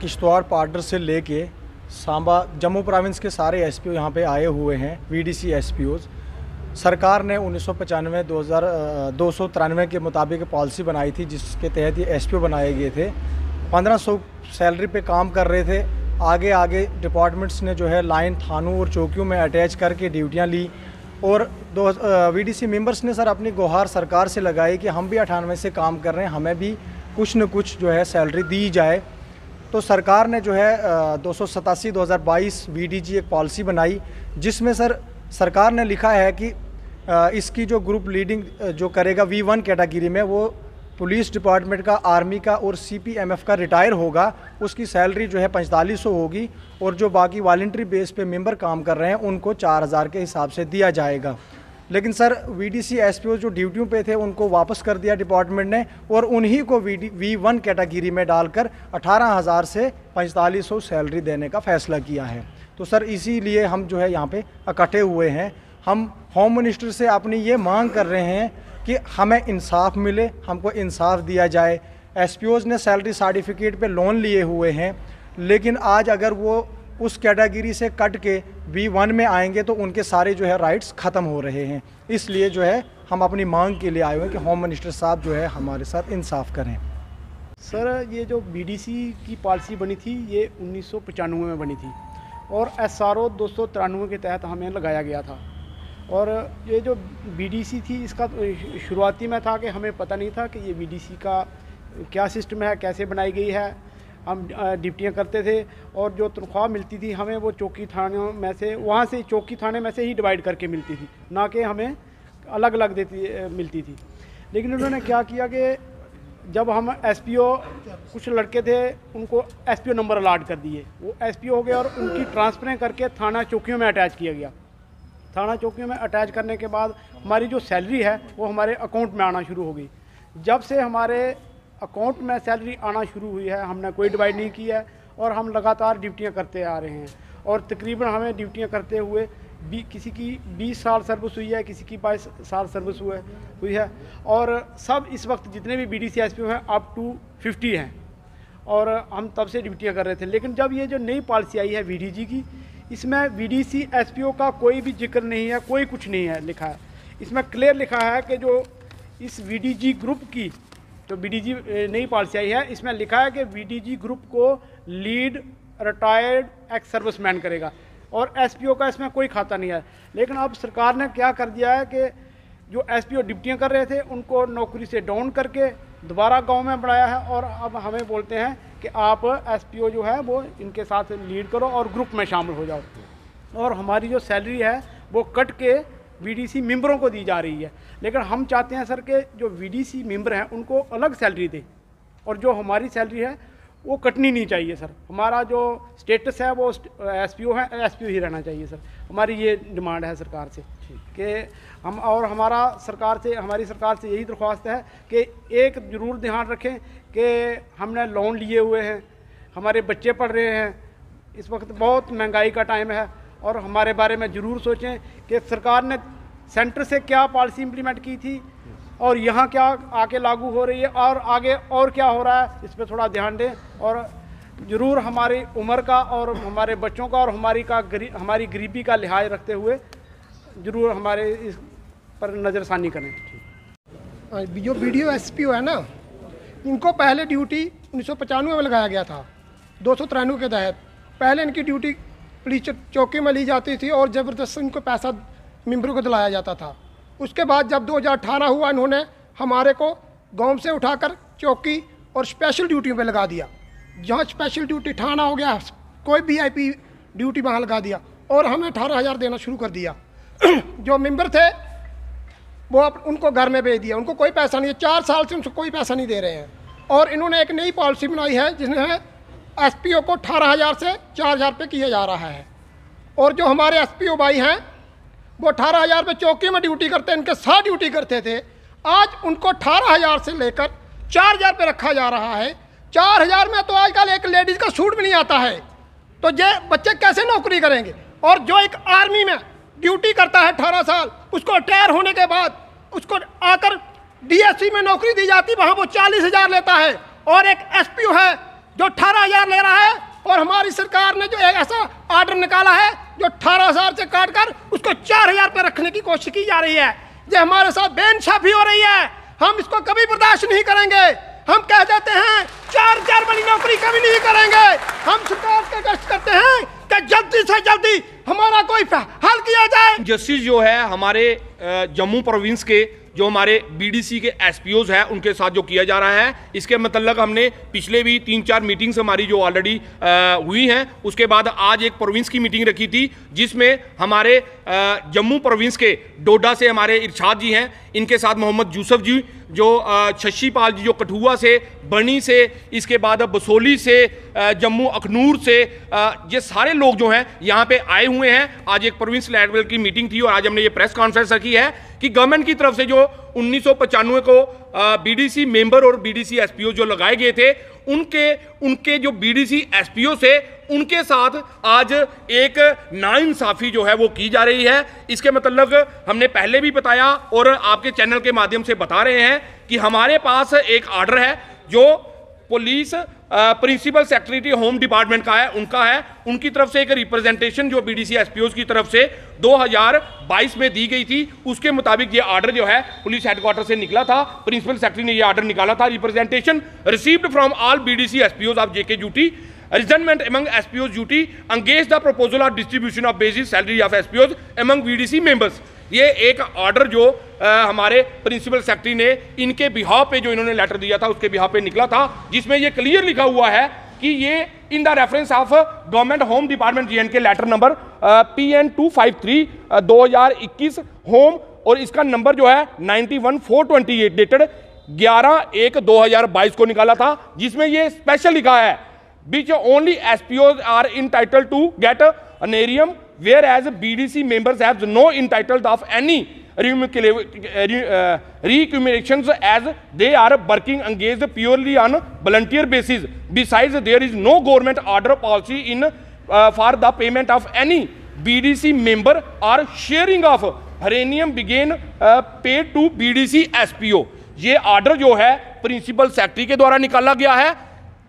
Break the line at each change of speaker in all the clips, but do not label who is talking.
किश्तवाड़ पार्डर से लेके सांबा, जम्मू प्रोविंस के सारे एस पी ओ यहाँ पे आए हुए हैं V D C S P Os सरकार ने उन्नीस सौ पचानवे, दो हज़ार दो सौ तिरानवे के मुताबिक पॉलिसी बनाई थी, जिसके तहत ये एस पी ओ बनाए गए थे। पंद्रह सौ सैलरी पे काम कर रहे थे। आगे आगे डिपार्टमेंट्स ने जो है लाइन थानों और चौकियों में अटैच करके ड्यूटियाँ ली। और दो वी डी सी मेंबर्स ने सर अपनी गुहार सरकार से लगाई कि हम भी अठानवे से काम कर रहे हैं, हमें भी कुछ न कुछ जो है सैलरी दी जाए। तो सरकार ने जो है दो सौ सतासी, दो हज़ार बाईस वी डी जी एक पॉलिसी बनाई, जिसमें सर, सरकार ने लिखा है कि इसकी जो ग्रुप लीडिंग जो करेगा वी वन कैटेगरी में, वो पुलिस डिपार्टमेंट का, आर्मी का और सीपीएमएफ का रिटायर होगा। उसकी सैलरी जो है पैंतालीस सौ होगी और जो बाकी वॉल्ट्री बेस पे मेंबर काम कर रहे हैं, उनको चार हज़ार के हिसाब से दिया जाएगा। लेकिन सर वीडीसी एसपीओ जो ड्यूटियों पे थे, उनको वापस कर दिया डिपार्टमेंट ने और उन्हीं को वी वन कैटेगरी में डालकर अठारह हज़ार से पैंतालीस सौ सैलरी देने का फैसला किया है। तो सर, इसीलिए हम जो है यहाँ पे इकट्ठे हुए हैं। हम होम मिनिस्टर से अपनी ये मांग कर रहे हैं कि हमें इंसाफ मिले, हमको इंसाफ दिया जाए। एस ने सैलरी सर्टिफिकेट पे लोन लिए हुए हैं, लेकिन आज अगर वो उस कैटेगरी से कट के वी वन में आएँगे तो उनके सारे जो है राइट्स ख़त्म हो रहे हैं। इसलिए जो है, हम अपनी मांग के लिए आए हुए हैं कि होम मिनिस्टर साहब जो है हमारे साथ इंसाफ करें।
सर, ये जो बीडीसी की पॉलिसी बनी थी, ये उन्नीस में बनी थी और एस आर ओ के तहत हमें लगाया गया था। और ये जो बीडीसी थी, इसका तो शुरुआती में था कि हमें पता नहीं था कि ये बीडीसी का क्या सिस्टम है, कैसे बनाई गई है। हम ड्यूटियाँ करते थे और जो तनख्वाह मिलती थी हमें वो चौकी थानों में से, वहाँ से चौकी थाने में से ही डिवाइड करके मिलती थी, ना कि हमें अलग अलग देती मिलती थी। लेकिन उन्होंने क्या किया कि जब हम एसपीओ, कुछ लड़के थे, उनको एसपीओ नंबर अलाट कर दिए। वो एसपीओ हो गए और उनकी ट्रांसफरें करके थाना चौकियों में अटैच किया गया। थाना चौकियों में अटैच करने के बाद हमारी जो सैलरी है, वो हमारे अकाउंट में आना शुरू हो गई। जब से हमारे अकाउंट में सैलरी आना शुरू हुई है, हमने कोई डिवाइड नहीं की है और हम लगातार ड्यूटियाँ करते आ रहे हैं। और तकरीबन हमें ड्यूटियाँ करते हुए बी, किसी की 20 साल सर्विस हुई है, किसी की 22 साल सर्विस हुए, हुई है। और सब इस वक्त जितने भी B D C S P हैं अप टू 50 हैं। और हम तब से ड्यूटियाँ कर रहे थे। लेकिन जब ये जो नई पॉलिसी आई है वी डी जी की, इसमें V D C S P O का कोई भी ज़िक्र नहीं है, कोई कुछ नहीं है लिखा है। इसमें क्लियर लिखा है कि जो इस वी डी जी ग्रुप की तो बी डी जी नई पॉलिसी आई है। इसमें लिखा है कि वी डी जी ग्रुप को लीड रिटायर्ड एक्स सर्विसमैन करेगा। और एस पी ओ का इसमें कोई खाता नहीं है। लेकिन अब सरकार ने क्या कर दिया है कि जो एस पी ओ ड्यूटियाँ कर रहे थे, उनको नौकरी से डाउन करके दोबारा गाँव में बढ़ाया है। और अब हमें बोलते हैं कि आप एस पी ओ जो है, वो इनके साथ लीड करो और ग्रुप में शामिल हो जाओ। और हमारी जो सैलरी है, वो कट के वीडीसी मेंबरों को दी जा रही है। लेकिन हम चाहते हैं सर के जो वीडीसी मेंबर हैं, उनको अलग सैलरी दें। और जो हमारी सैलरी है, वो कटनी नहीं चाहिए सर। हमारा जो स्टेटस है, वो एस पी ओ है एस पी ओ ही रहना चाहिए सर। हमारी ये डिमांड है सरकार से कि हम और हमारा सरकार से, हमारी सरकार से यही दरख्वास्त है कि एक ज़रूर ध्यान रखें कि हमने लोन लिए हुए हैं, हमारे बच्चे पढ़ रहे हैं। इस वक्त बहुत महँगाई का टाइम है। और हमारे बारे में ज़रूर सोचें कि सरकार ने सेंटर से क्या पॉलिसी इम्प्लीमेंट की थी और यहाँ क्या आके लागू हो रही है और आगे और क्या हो रहा है इस पर थोड़ा ध्यान दें और ज़रूर हमारी उम्र का और हमारे बच्चों का और हमारी का गरी, हमारी गरीबी का लिहाज रखते हुए ज़रूर हमारे इस पर नज़रसानी करें।
जो बी डी ओ है ना इनको पहले ड्यूटी उन्नीस में लगाया गया था दो सौ तिरानवे के तहत। पहले इनकी ड्यूटी पुलिस चौकी में ली जाती थी और ज़बरदस्त इनको पैसा मेम्बरों को दिलाया जाता था। उसके बाद जब 2018 हुआ, इन्होंने हमारे को गाँव से उठाकर चौकी और स्पेशल ड्यूटी पे लगा दिया। जहाँ स्पेशल ड्यूटी थाना हो गया, कोई भी आई ड्यूटी वहाँ लगा दिया और हमें अठारह हज़ार देना शुरू कर दिया। जो मेंबर थे, वो अब उनको घर में भेज दिया। उनको कोई पैसा नहीं है। चार साल से उनको कोई पैसा नहीं दे रहे हैं। और इन्होंने एक नई पॉलिसी बनाई है जिसमें एसपीओ को अठारह हज़ार से चार हज़ार रुपये किया जा रहा है। और जो हमारे एसपीओ भाई हैं, वो अठारह हज़ार रुपये चौकी में ड्यूटी करते, इनके साथ ड्यूटी करते थे। आज उनको अठारह हज़ार से लेकर चार हज़ार रुपये रखा जा रहा है। चार हज़ार में तो आजकल एक लेडीज़ का सूट भी नहीं आता है। तो ये बच्चे कैसे नौकरी करेंगे? और जो एक आर्मी में ड्यूटी करता है अठारह साल, उसको रिटायर होने के बाद उसको आकर डीएससी में नौकरी दी जाती, वहाँ वो चालीस हज़ार लेता है। और एक एसपीओ है जो अठारह हज़ार ले रहा है और हमारी सरकार ने जो ऐसा आर्डर निकाला है, जो अठारह हज़ार से काट कर उसको चार हज़ार पे रखने की कोशिश की जा रही है। ये हमारे साथ बेइंसाफी हो रही है। हम इसको कभी बर्दाश्त नहीं करेंगे। हम कह देते हैं, चार चार वाली नौकरी कभी नहीं करेंगे। हम सरकार के कष्ट करते हैं कि जल्दी से जल्दी हमारा कोई हल किया जाए।
जस्टिस जो है, हमारे जम्मू प्रोविंस के जो हमारे बीडीसी के एसपीओज हैं, उनके साथ जो किया जा रहा है, इसके मतलब हमने पिछले भी तीन चार मीटिंग्स हमारी जो ऑलरेडी हुई हैं। उसके बाद आज एक प्रोविंस की मीटिंग रखी थी, जिसमें हमारे जम्मू प्रोविंस के डोडा से हमारे इरशाद जी हैं। इनके साथ मोहम्मद यूसुफ जी जो अ, शशि पाल जी जो कठुआ से बनी से इसके बाद अब बसोली से जम्मू अखनूर से ये सारे लोग जो हैं यहाँ पे आए हुए हैं। आज एक प्रोविंस लेवल की मीटिंग थी और आज हमने ये प्रेस कॉन्फ्रेंस रखी है कि गवर्नमेंट की तरफ़ से जो उन्नीस को बीडीसी मेंबर और बीडीसी एसपीओ जो लगाए गए थे उनके उनके जो बीडीसी एसपीओ से उनके साथ आज एक नाइंसाफी जो है वो की जा रही है। इसके मतलब हमने पहले भी बताया और आपके चैनल के माध्यम से बता रहे हैं कि हमारे पास एक आर्डर है जो police principal secretary home department का है, उनका है। उनकी तरफ़ से एक रिप्रेजेंटेशन जो बीडीसी डी की तरफ़ से 2022 में दी गई थी। उसके मुताबिक ये ऑर्डर जो है पुलिस हेडक्वार्टर से निकला था। प्रिंसिपल सेक्रेटरी ने ये ऑर्डर निकाला था। Representation received from all B D C BDC SPO of JK duty Resentment among SPO's duty engage the proposal of distribution of basic salary of SPOs among VDC members. ये एक order जो अ, हमारे principal secretary ने इनके बिहाव पे जो इन्होंने लेटर दिया था उसके बिहाव पे निकला था जिसमें ये क्लियर लिखा हुआ है कि ये in the reference of government home department GN के letter number P N two five three दो हज़ार इक्कीस होम और इसका नंबर जो है ninety one four twenty eight dated ग्यारह एक दो हज़ार बाईस को निकाला था जिसमें ये स्पेशल लिखा है which only SPOs are entitled to get an arium, whereas BDC members have no entitled of any remuneration as they are working engage purely on volunteer basis besides there is no government order policy in for the payment of any B D C member are sharing of honorarium be given pay to B D C S P O ये order जो है principal secretary के द्वारा निकाला गया है,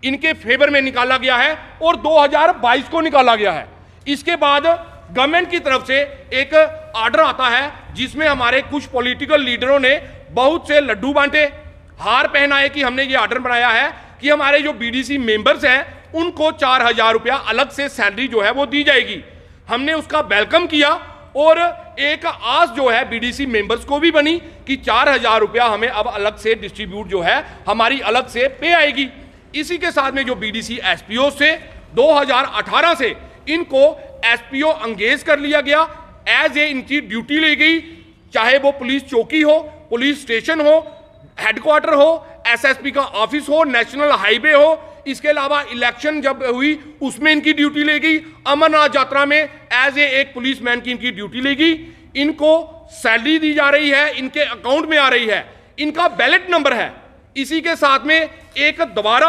इनके favour में निकाला गया है और 2022 को निकाला गया है। इसके बाद गवर्नमेंट की तरफ़ से एक ऑर्डर आता है, जिसमें हमारे कुछ पॉलिटिकल लीडरों ने बहुत से लड्डू बांटे। हार पहनाए कि हमने ये ऑर्डर बनाया है कि हमारे जो बीडीसी मेंबर्स हैं, उनको चार हज़ार रुपया अलग से सैलरी जो है वो दी जाएगी। हमने उसका वेलकम किया और एक आस जो है बीडीसी मेंबर्स को भी बनी कि चार हज़ार रुपया हमें अब अलग से डिस्ट्रीब्यूट जो है, हमारी अलग से पे आएगी। इसी के साथ में जो बीडीसी एसपीओ से 2018 से, इनको एसपीओ अंगेज कर लिया गया। एज ए इनकी ड्यूटी ली गई, चाहे वो पुलिस चौकी हो, पुलिस स्टेशन हो हेडक्वार्टर हो एसएसपी का ऑफ़िस हो नेशनल हाईवे हो, इसके अलावा इलेक्शन जब हुई, उसमें इनकी ड्यूटी ले गई। अमरनाथ यात्रा में एज ए एक पुलिस मैन की इनकी ड्यूटी ले गई। इनको सैलरी दी जा रही है, इनके अकाउंट में आ रही है। इनका बैलेट नंबर है। इसी के साथ में एक दोबारा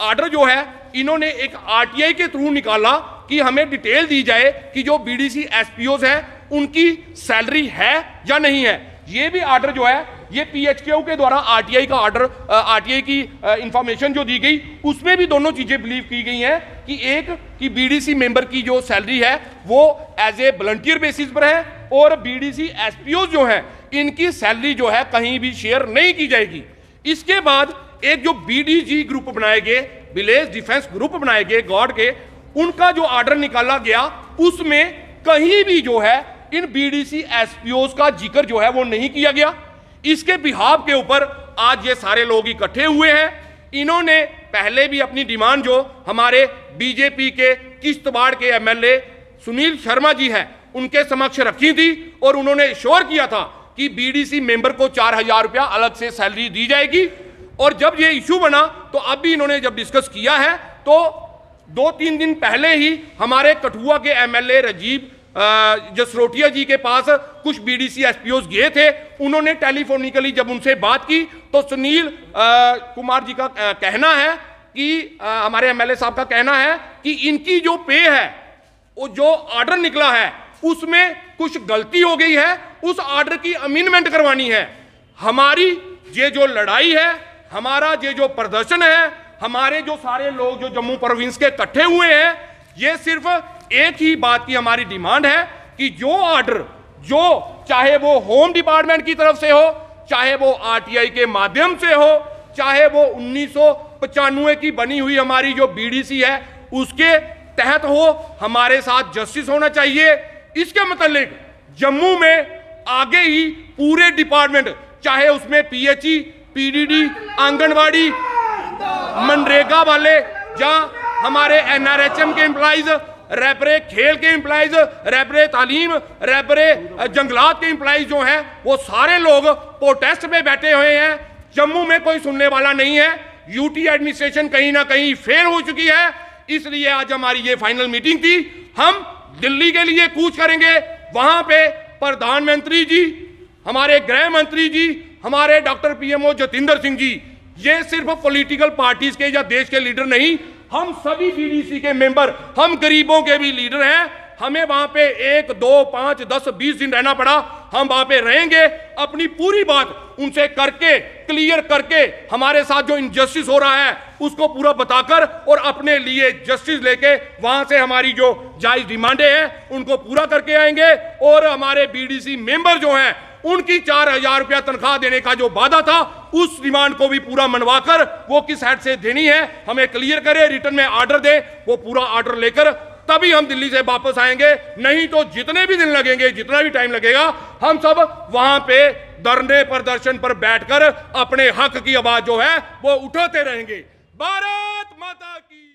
ऑर्डर जो है इन्होंने एक आरटीआई के थ्रू निकाला कि हमें डिटेल दी जाए कि जो बीडीसी एसपीओज हैं, उनकी सैलरी है या नहीं है। ये भी आर्डर जो है, ये पीएचक्यू के द्वारा आरटीआई का ऑर्डर आरटीआई की इंफॉर्मेशन जो दी गई, उसमें भी दोनों चीज़ें बिलीव की गई हैं कि एक, कि बीडीसी मेंबर की जो सैलरी है, वो एज ए वॉलंटियर बेसिस पर है और बीडीसी एसपीओ जो है, इनकी सैलरी जो है, कहीं भी शेयर नहीं की जाएगी। इसके बाद एक जो बीडीजी ग्रुप बनाए गए विलेज डिफेंस ग्रुप बनाए गए, गॉड के, उनका जो ऑर्डर निकाला गया, उसमें कहीं भी जो है, इन बीडीसी एसपीओ का ज़िक्र जो है, वो नहीं किया गया। इसके बिहाव के ऊपर आज ये सारे लोग इकट्ठे हुए हैं। इन्होंने पहले भी अपनी डिमांड जो हमारे बीजेपी के, किश्तवाड़ के एमएलए सुनील शर्मा जी हैं, उनके समक्ष रखी थी और उन्होंने श्योर किया था कि बीडीसी मेंबर को चार हज़ार रुपया अलग से सैलरी दी जाएगी। और जब ये इशू बना तो अब भी इन्होंने जब डिस्कस किया है तो दो तीन दिन पहले ही हमारे कठुआ के एमएलए राजीव जसरोटिया जी के पास कुछ बीडीसी एसपीओ गए थे। उन्होंने टेलीफोनिकली जब उनसे बात की तो सुनील कुमार जी का आ, कहना है कि आ, हमारे एमएलए साहब का कहना है कि इनकी जो पे है वो जो ऑर्डर निकला है उसमें कुछ गलती हो गई है। उस ऑर्डर की अमीनमेंट करवानी है। हमारी ये जो लड़ाई है हमारा ये जो प्रदर्शन है, हमारे जो सारे लोग जो जम्मू प्रोविंस के इकट्ठे हुए हैं, ये सिर्फ़ एक ही बात की हमारी डिमांड है कि जो ऑर्डर जो चाहे वो होम डिपार्टमेंट की तरफ़ से हो, चाहे वो आरटीआई के माध्यम से हो, चाहे वो उन्नीस की बनी हुई हमारी जो बीडीसी है, उसके तहत हो, हमारे साथ जस्टिस होना चाहिए। इसके मतलब जम्मू में आगे ही पूरे डिपार्टमेंट चाहे उसमें पीएचई पीडीडी, आंगनवाड़ी, मनरेगा वाले जहाँ हमारे एनआरएचएम के एम्प्लॉइज रैपरे खेल के एम्प्लॉइज रैपरे तालीम, रैपरे जंगलात के एम्प्लॉइज जो हैं, वो सारे लोग प्रोटेस्ट में बैठे हुए हैं। जम्मू में कोई सुनने वाला नहीं है। यूटी एडमिनिस्ट्रेशन कहीं ना कहीं फेल हो चुकी है। इसलिए आज हमारी ये फाइनल मीटिंग थी। हम दिल्ली के लिए कूच करेंगे। वहाँ पे प्रधानमंत्री जी, हमारे गृह मंत्री जी हमारे डॉक्टर पीएमओ जतिंदर सिंह जी, ये सिर्फ़ पॉलिटिकल पार्टीज़ के या देश के लीडर नहीं, हम सभी बीडीसी के मेंबर हम गरीबों के भी लीडर हैं। हमें वहाँ पे एक, दो, पाँच, दस, बीस दिन रहना पड़ा। हम वहाँ पे रहेंगे, अपनी पूरी बात उनसे करके क्लियर करके हमारे साथ जो इनजस्टिस हो रहा है, उसको पूरा बताकर और अपने लिए जस्टिस लेके वहाँ से हमारी जो जायज़ डिमांडें हैं, उनको पूरा करके आएँगे। और हमारे बीडीसी मेंबर जो हैं उनकी चार हज़ार रुपया तनख्वाह देने का जो वादा था, उस डिमांड को भी पूरा मनवाकर वो किस हेड से देनी है, हमें क्लियर करे रिटर्न में ऑर्डर दे, वो पूरा ऑर्डर लेकर तभी हम दिल्ली से वापस आएँगे। नहीं तो जितने भी दिन लगेंगे, जितना भी टाइम लगेगा, हम सब वहाँ पे धरने प्रदर्शन पर बैठकर अपने हक की आवाज़ जो है, वो उठाते रहेंगे। भारत माता की